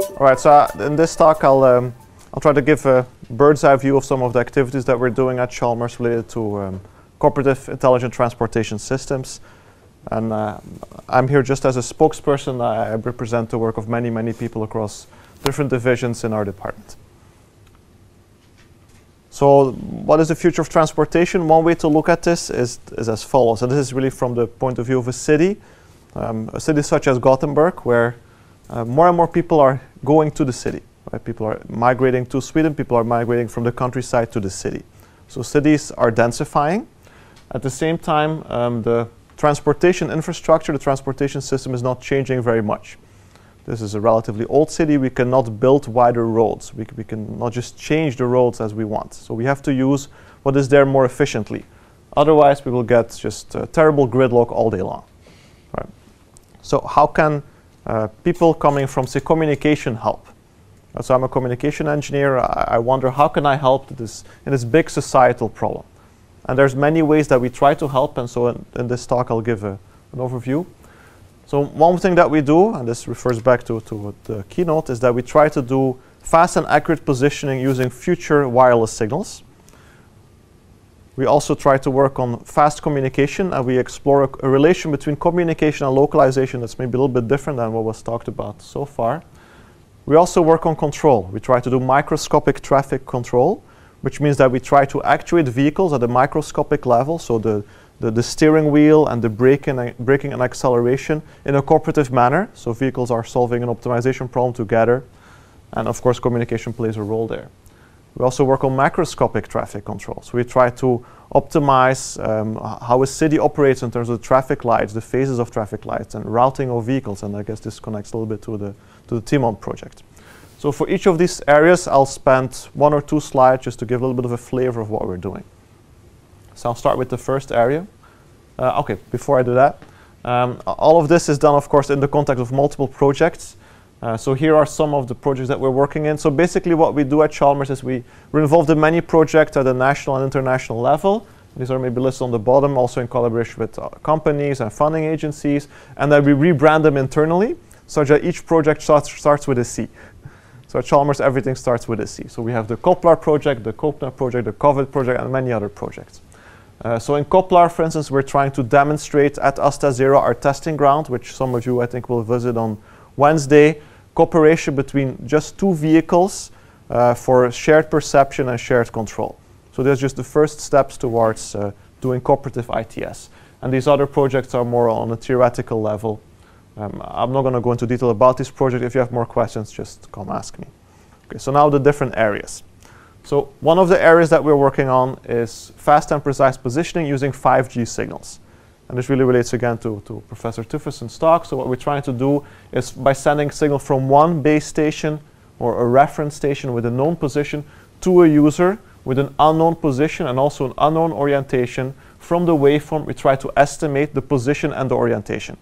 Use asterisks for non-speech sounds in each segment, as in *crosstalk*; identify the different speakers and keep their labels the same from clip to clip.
Speaker 1: All right, so uh, in this talk, I'll, um, I'll try to give a bird's eye view of some of the activities that we're doing at Chalmers related to um, cooperative intelligent transportation systems. And uh, I'm here just as a spokesperson. I, represent the work of many, many people across different divisions in our department. So what is the future of transportation? One way to look at this is, is as follows. And this is really from the point of view of a city. Um, a city such as Gothenburg, where uh, more and more people are going to the city. Right? People are migrating to Sweden. People are migrating from the countryside to the city. So cities are densifying. At the same time, um, the transportation infrastructure, the transportation system is not changing very much. This is a relatively old city. We cannot build wider roads. We, we can not just change the roads as we want. So we have to use what is there more efficiently. Otherwise, we will get just terrible gridlock all day long. Right. So how can uh, people coming from, say, communication help? Uh, so I'm a communication engineer. I, I wonder how can I help this in this big societal problem? And there's many ways that we try to help, and so in, in this talk I'll give a, an overview. So one thing that we do, and this refers back to, to the keynote, is that we try to do fast and accurate positioning using future wireless signals. We also try to work on fast communication, and we explore a, a relation between communication and localization that's maybe a little bit different than what was talked about so far. We also work on control. We try to do microscopic traffic control, which means that we try to actuate vehicles at a microscopic level, so the, the, the steering wheel and the and, braking and acceleration in a cooperative manner. So vehicles are solving an optimization problem together. And of course, communication plays a role there. We also work on macroscopic traffic control. So we try to optimize um, how a city operates in terms of traffic lights, the phases of traffic lights, and routing of vehicles. And I guess this connects a little bit to the, to the Timon project. So for each of these areas, I'll spend one or two slides just to give a little bit of a flavor of what we're doing. So I'll start with the first area. Uh, okay, before I do that, um, all of this is done, of course, in the context of multiple projects. Uh, so here are some of the projects that we're working in. So basically what we do at Chalmers is we, we're involved in many projects at the national and international level. These are maybe listed on the bottom, also in collaboration with uh, companies and funding agencies. And then we rebrand them internally, such that each project starts, starts with a C. So at Chalmers, everything starts with a C. So we have the COPPLAR project, the COPNA project, the COVID project, and many other projects. Uh, so in COPPLAR, for instance, we're trying to demonstrate at AstaZero, our testing ground, which some of you, I think, will visit on Wednesday, cooperation between just two vehicles uh, for shared perception and shared control. So there's just the first steps towards uh, doing cooperative ITS. And these other projects are more on a theoretical level um, I'm not going to go into detail about this project. If you have more questions, just come ask me. Okay, so now the different areas. So one of the areas that we're working on is fast and precise positioning using 5G signals. And this really relates again to, to Professor Tufvesson's talk. So what we're trying to do is by sending signal from one base station or a reference station with a known position to a user with an unknown position and also an unknown orientation, from the waveform we try to estimate the position and the orientation.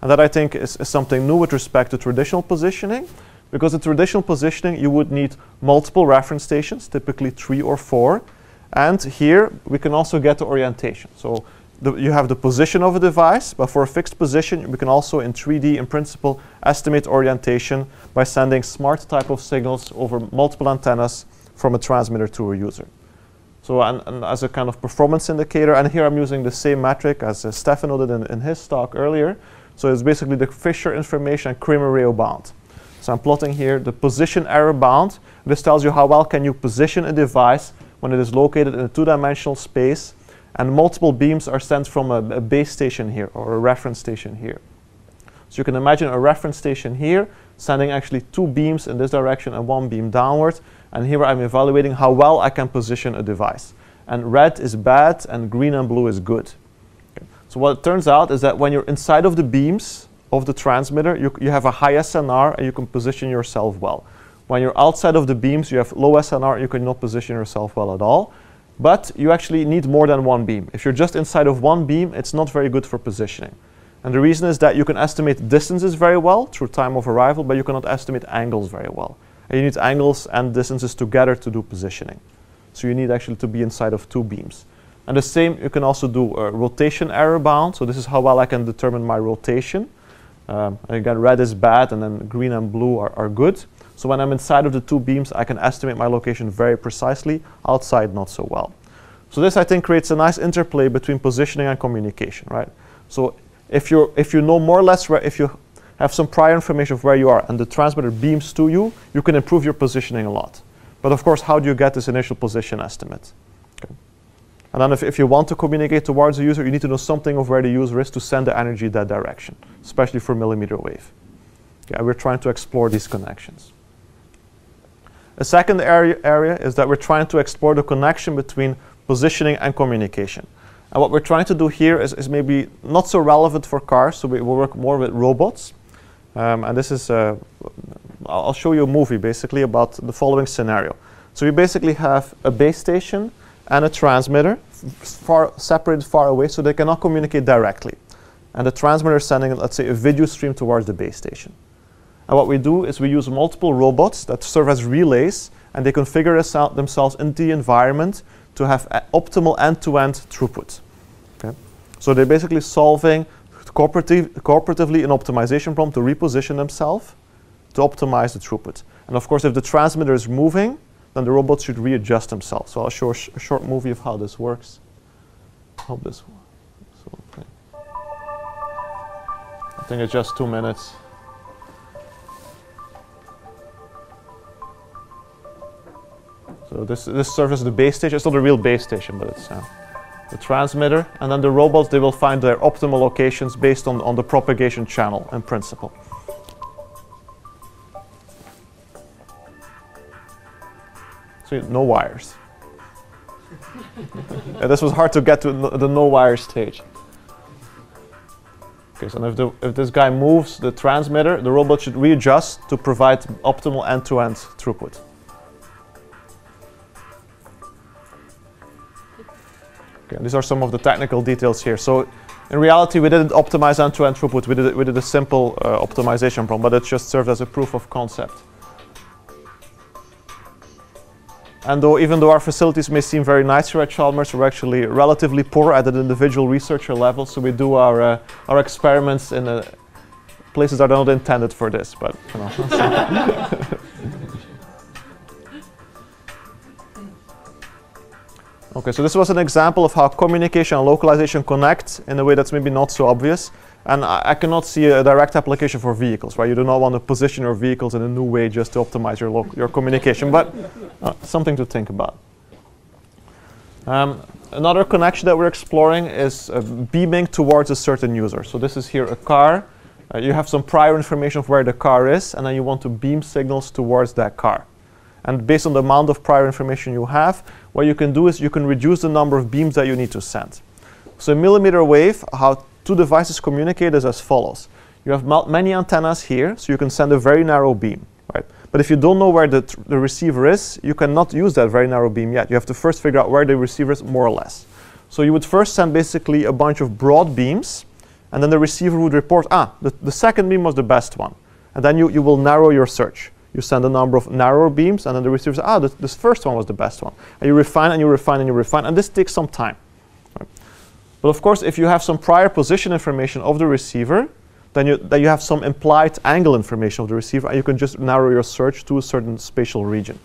Speaker 1: And that I think is, is something new with respect to traditional positioning. Because in traditional positioning, you would need multiple reference stations, typically three or four. And here, we can also get the orientation. So the, you have the position of a device, but for a fixed position, we can also, in 3D, in principle, estimate orientation by sending smart type of signals over multiple antennas from a transmitter to a user. So and, and as a kind of performance indicator, and here I'm using the same metric as uh, Stefano did in, in his talk earlier, so it's basically the Fisher information and Cramér-Rao bound. So I'm plotting here the position error bound. This tells you how well can you position a device when it is located in a two-dimensional space and multiple beams are sent from a, a, base station here or a reference station here. So you can imagine a reference station here sending actually two beams in this direction and one beam downward. And here I'm evaluating how well I can position a device. And red is bad and green and blue is good. So what it turns out is that when you're inside of the beams of the transmitter, you, you have a high SNR and you can position yourself well. When you're outside of the beams, you have low SNR, you cannot position yourself well at all. But you actually need more than one beam. If you're just inside of one beam, it's not very good for positioning. And the reason is that you can estimate distances very well through time of arrival, but you cannot estimate angles very well. And you need angles and distances together to do positioning. So you need actually to be inside of two beams. And the same, you can also do a rotation error bound. So this is how well I can determine my rotation. Um, again, red is bad, and then green and blue are, are good. So when I'm inside of the two beams, I can estimate my location very precisely, outside not so well. So this, I think, creates a nice interplay between positioning and communication, right? So if, you if you know more or less, where, if you have some prior information of where you are and the transmitter beams to you, you can improve your positioning a lot. But of course, how do you get this initial position estimate? And then if, if you want to communicate towards the user, you need to know something of where the user is to send the energy that direction, especially for millimeter wave. Okay, we're trying to explore these connections. A second area, area is that we're trying to explore the connection between positioning and communication. And what we're trying to do here is, is maybe not so relevant for cars, so we will work more with robots. Um, and this is, uh, I'll show you a movie basically about the following scenario. So you basically have a base station and a transmitter far separated far away so they cannot communicate directly. And the transmitter is sending, let's say, a video stream towards the base station. And what we do is we use multiple robots that serve as relays and they configure themselves in the environment to have optimal end-to-end throughput. Okay? So they're basically solving cooperative, cooperatively an optimization problem to reposition themselves to optimize the throughput. And of course, if the transmitter is moving, then the robots should readjust themselves. So I'll show a, sh a short movie of how this works. Hope this so. I think it's just two minutes. This, this serves as the base station. It's not a real base station, but it's uh, the transmitter. And then the robots, they will find their optimal locations based on, on the propagation channel in principle. So no wires. *laughs* yeah, this was hard to get to the no wire stage. Okay, so if, the, if this guy moves the transmitter, the robot should readjust to provide optimal end-to-end -end throughput. Okay, these are some of the technical details here. So in reality, we didn't optimize end-to-end throughput. We did, we did a simple uh, optimization problem, but it just served as a proof of concept. And though, even though our facilities may seem very nice here at Chalmers, we're actually relatively poor at an individual researcher level. So we do our, uh, our experiments in uh, places that are not intended for this. But you know. *laughs* Okay, so this was an example of how communication and localization connect in a way that's maybe not so obvious. And I, I, cannot see a direct application for vehicles, right? You do not want to position your vehicles in a new way just to optimize your, your communication, but uh, something to think about. Um, another connection that we're exploring is uh, beaming towards a certain user. So this is here a car. Uh, you have some prior information of where the car is, and then you want to beam signals towards that car. And based on the amount of prior information you have, what you can do is you can reduce the number of beams that you need to send. So a millimeter wave, how two devices communicate is as follows. You have many antennas here, so you can send a very narrow beam. Right? But if you don't know where the, the receiver is, you cannot use that very narrow beam yet. You have to first figure out where the receiver is, more or less. So you would first send basically a bunch of broad beams, and then the receiver would report, ah, the, the second beam was the best one. And then you, you will narrow your search you send a number of narrower beams, and then the receiver says, ah, this, this, first one was the best one. And you refine and you refine and you refine, and this takes some time. But of course, if you have some prior position information of the receiver, then you, then you have some implied angle information of the receiver, and you can just narrow your search to a certain spatial region.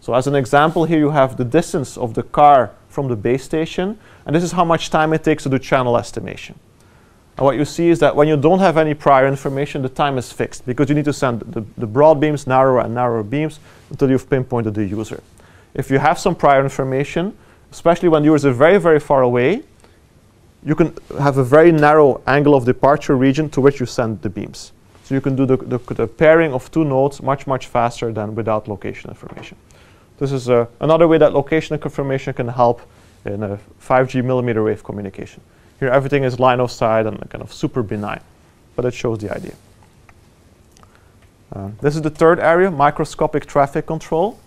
Speaker 1: So as an example here, you have the distance of the car from the base station, and this is how much time it takes to do channel estimation. And what you see is that when you don't have any prior information, the time is fixed because you need to send the, the broad beams, narrower and narrower beams until you've pinpointed the user. If you have some prior information, especially when the user is very, very far away, you can have a very narrow angle of departure region to which you send the beams. So you can do the, the, the pairing of two nodes much, much faster than without location information. This is uh, another way that location information can help in a 5G millimeter wave communication. Here everything is line of sight and kind of super benign, but it shows the idea. Uh, this is the third area, microscopic traffic control.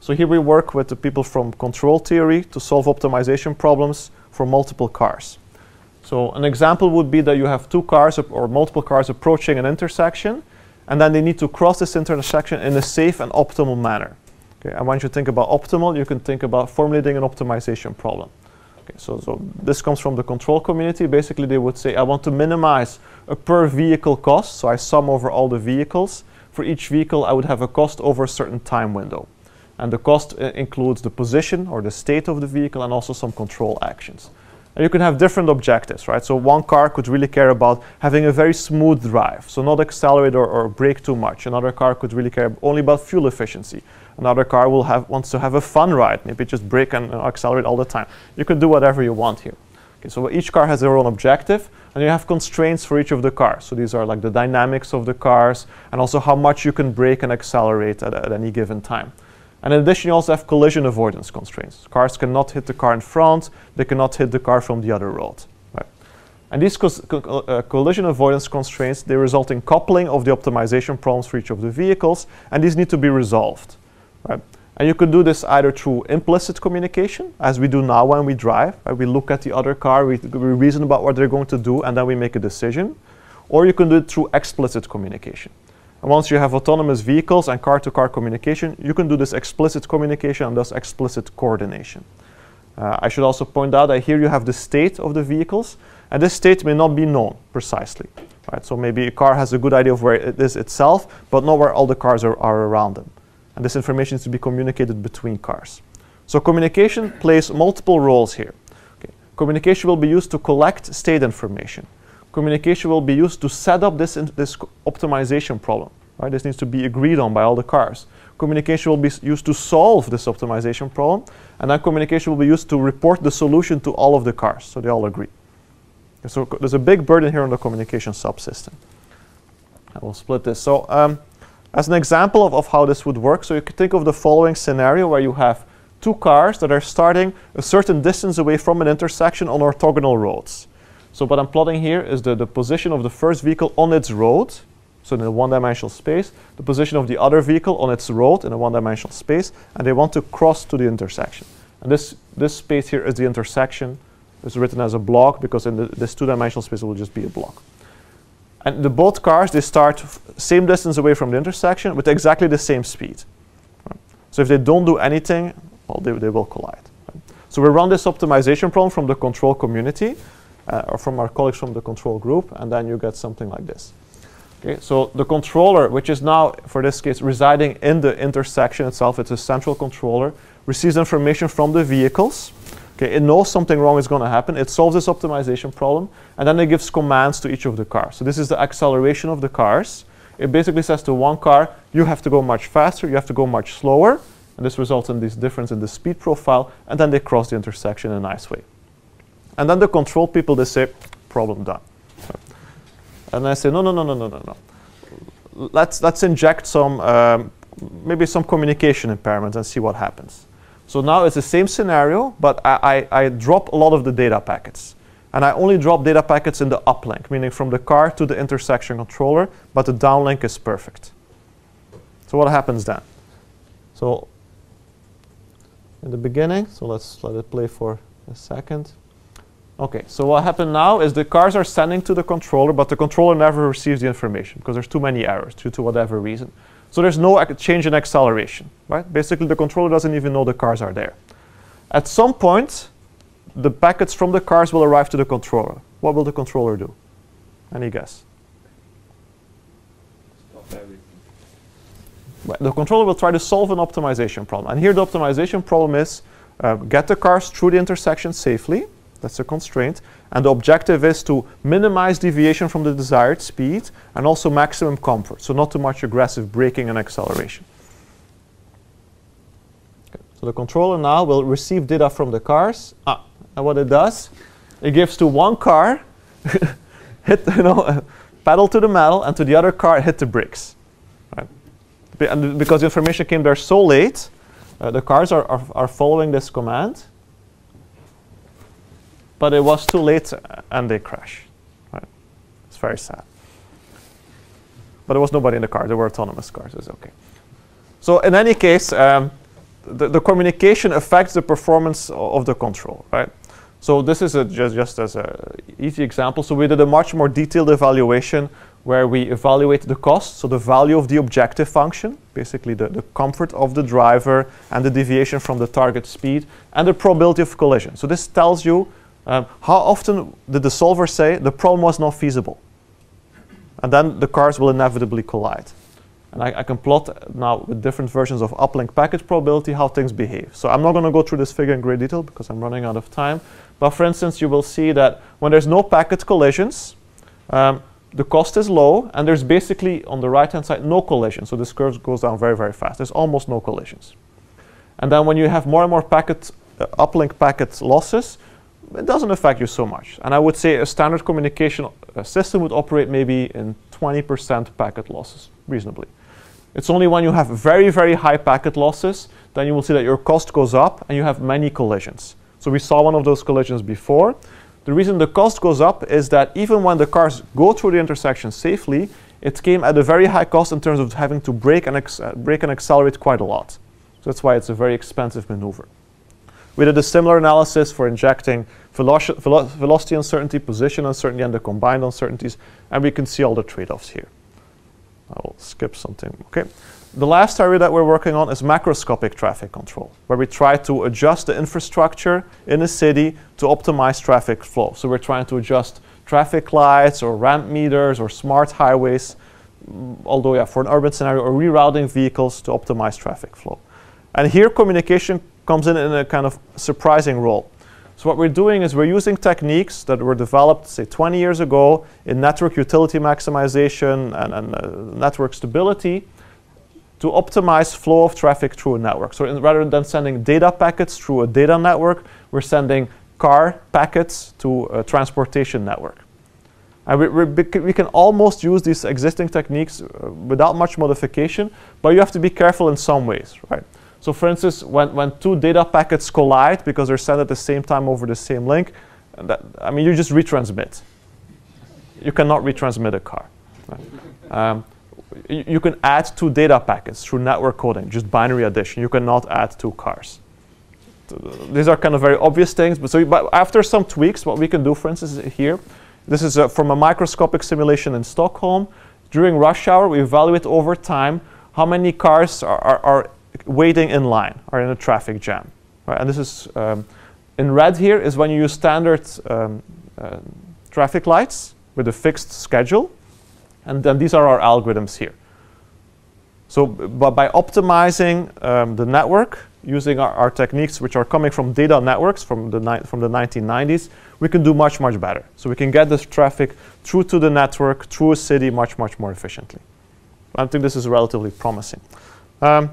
Speaker 1: So here we work with the people from control theory to solve optimization problems for multiple cars. So an example would be that you have two cars or multiple cars approaching an intersection, and then they need to cross this intersection in a safe and optimal manner. Okay, and once you think about optimal, you can think about formulating an optimization problem. Okay, so, so this comes from the control community. Basically, they would say, I want to minimize a per vehicle cost, so I sum over all the vehicles, for each vehicle, I would have a cost over a certain time window. And the cost uh, includes the position or the state of the vehicle and also some control actions. And you can have different objectives, right? So one car could really care about having a very smooth drive, so not accelerate or, or brake too much. Another car could really care only about fuel efficiency. Another car will have wants to have a fun ride, maybe just brake and uh, accelerate all the time. You can do whatever you want here. Okay, so each car has their own objective, and you have constraints for each of the cars. So these are like the dynamics of the cars, and also how much you can brake and accelerate at, at any given time. And in addition, you also have collision avoidance constraints. Cars cannot hit the car in front, they cannot hit the car from the other road. Right? And these co uh, collision avoidance constraints, they result in coupling of the optimization problems for each of the vehicles, and these need to be resolved. Right? And you could do this either through implicit communication, as we do now when we drive. Right? We look at the other car, we, we reason about what they're going to do, and then we make a decision. Or you can do it through explicit communication. And once you have autonomous vehicles and car-to-car -car communication, you can do this explicit communication and thus explicit coordination. Uh, I should also point out that here you have the state of the vehicles, and this state may not be known precisely. Right? So maybe a car has a good idea of where it is itself, but not where all the cars are, are around them. And this information is to be communicated between cars. So communication plays multiple roles here. Okay. Communication will be used to collect state information communication will be used to set up this, this optimization problem. Right? This needs to be agreed on by all the cars. Communication will be used to solve this optimization problem, and then communication will be used to report the solution to all of the cars, so they all agree. So there's a big burden here on the communication subsystem. I will split this. So um, as an example of, of how this would work, so you could think of the following scenario where you have two cars that are starting a certain distance away from an intersection on orthogonal roads. So what I'm plotting here is the, the position of the first vehicle on its road, so in a one-dimensional space, the position of the other vehicle on its road in a one-dimensional space, and they want to cross to the intersection. And this, this space here is the intersection. It's written as a block because in the, this two-dimensional space it will just be a block. And the both cars, they start same distance away from the intersection with exactly the same speed. So if they don't do anything, well, they, they will collide. So we run this optimization problem from the control community Uh, or from our colleagues from the control group, and then you get something like this. Okay, so the controller, which is now, for this case, residing in the intersection itself, it's a central controller, receives information from the vehicles. Okay, it knows something wrong is going to happen. It solves this optimization problem, and then it gives commands to each of the cars. So this is the acceleration of the cars. It basically says to one car, you have to go much faster, you have to go much slower, and this results in this difference in the speed profile, and then they cross the intersection in a nice way. And then the control people, they say, problem done. And I say, no, no, no, no, no, no, no. Let's, let's inject some, um, maybe some communication impairments and see what happens. So now it's the same scenario, but I, I, I drop a lot of the data packets. And I only drop data packets in the uplink, meaning from the car to the intersection controller, but the downlink is perfect. So what happens then? So in the beginning, so let's let it play for a second. Okay, so what happened now is the cars are sending to the controller, but the controller never receives the information because there's too many errors due to whatever reason. So there's no change in acceleration, right? Basically, the controller doesn't even know the cars are there. At some point, the packets from the cars will arrive to the controller. What will the controller do? Any guess? The controller will try to solve an optimization problem. And here the optimization problem is uh, get the cars through the intersection safely, that's a constraint. And the objective is to minimize deviation from the desired speed and also maximum comfort. So not too much aggressive braking and acceleration. So the controller now will receive data from the cars. Ah, and what it does, it gives to one car, *laughs* hit, you know, *laughs* pedal to the metal, and to the other car, hit the brakes. Right? And because the information came there so late, uh, the cars are, are, are following this command but it was too late and they crashed. Right? It's very sad. But there was nobody in the car. There were autonomous cars. It's okay. So in any case, um, the, the communication affects the performance of the control, right? So this is just, just as an easy example. So we did a much more detailed evaluation where we evaluate the cost, so the value of the objective function, basically the, the comfort of the driver and the deviation from the target speed, and the probability of collision. So this tells you um, how often did the solver say the problem was not feasible? And then the cars will inevitably collide. And I, I, can plot now with different versions of uplink packet probability how things behave. So I'm not going to go through this figure in great detail because I'm running out of time. But for instance, you will see that when there's no packet collisions, um, the cost is low, and there's basically, on the right-hand side, no collision. So this curve goes down very, very fast. There's almost no collisions. And then when you have more and more packet, uh, uplink packet losses, it doesn't affect you so much. And I would say a standard communication uh, system would operate maybe in 20% packet losses, reasonably. It's only when you have very, very high packet losses, then you will see that your cost goes up and you have many collisions. So we saw one of those collisions before. The reason the cost goes up is that even when the cars go through the intersection safely, it came at a very high cost in terms of having to brake and, uh, brake and accelerate quite a lot. So that's why it's a very expensive maneuver. We did a similar analysis for injecting veloci velo velocity uncertainty, position uncertainty, and the combined uncertainties, and we can see all the trade-offs here. I will skip something. Okay. The last area that we're working on is macroscopic traffic control, where we try to adjust the infrastructure in a city to optimize traffic flow. So we're trying to adjust traffic lights or ramp meters or smart highways, mm, although yeah, for an urban scenario, or rerouting vehicles to optimize traffic flow. And here communication comes in in a kind of surprising role. So what we're doing is we're using techniques that were developed, say, 20 years ago in network utility maximization and, and uh, network stability to optimize flow of traffic through a network. So rather than sending data packets through a data network, we're sending car packets to a transportation network. And we, we can almost use these existing techniques uh, without much modification, but you have to be careful in some ways, right? So for instance, when, when two data packets collide because they're sent at the same time over the same link, that, I mean, you just retransmit. You cannot retransmit a car. Um, you can add two data packets through network coding, just binary addition. You cannot add two cars. These are kind of very obvious things, but so but after some tweaks, what we can do, for instance, here, this is a, from a microscopic simulation in Stockholm. During rush hour, we evaluate over time how many cars are, are, are waiting in line, or in a traffic jam. Right? And this is um, in red here is when you use standard um, uh, traffic lights with a fixed schedule. And then these are our algorithms here. So but by optimizing um, the network, using our, our, techniques which are coming from data networks from the, from the 1990s, we can do much, much better. So we can get this traffic through to the network, through a city much, much more efficiently. I think this is relatively promising. Um,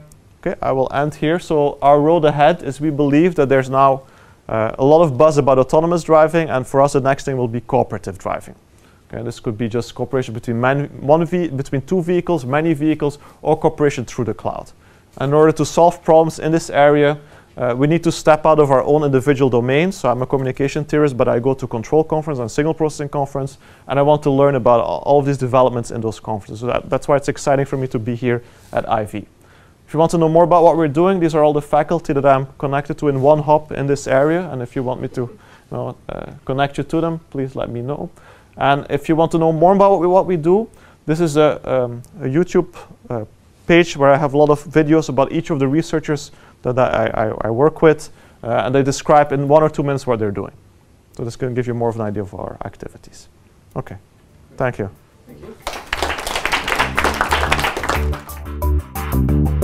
Speaker 1: okay, I will end here. So our road ahead is we believe that there's now uh, a lot of buzz about autonomous driving, and for us the next thing will be cooperative driving. Okay, this could be just cooperation between, one between two vehicles, many vehicles, or cooperation through the cloud. In order to solve problems in this area, uh, we need to step out of our own individual domains. So I'm a communication theorist, but I go to control conference and signal processing conference, and I want to learn about all of these developments in those conferences. So that, that's why it's exciting for me to be here at Ivy. If you want to know more about what we're doing, these are all the faculty that I'm connected to in one hub in this area. And if you want me to you know, uh, connect you to them, please let me know. And if you want to know more about what we, what we do, this is a, um, a YouTube uh, page where I have a lot of videos about each of the researchers that I, I, I work with, uh, and they describe in one or two minutes what they're doing. So this can give you more of an idea of our activities. Okay, thank you. Thank you.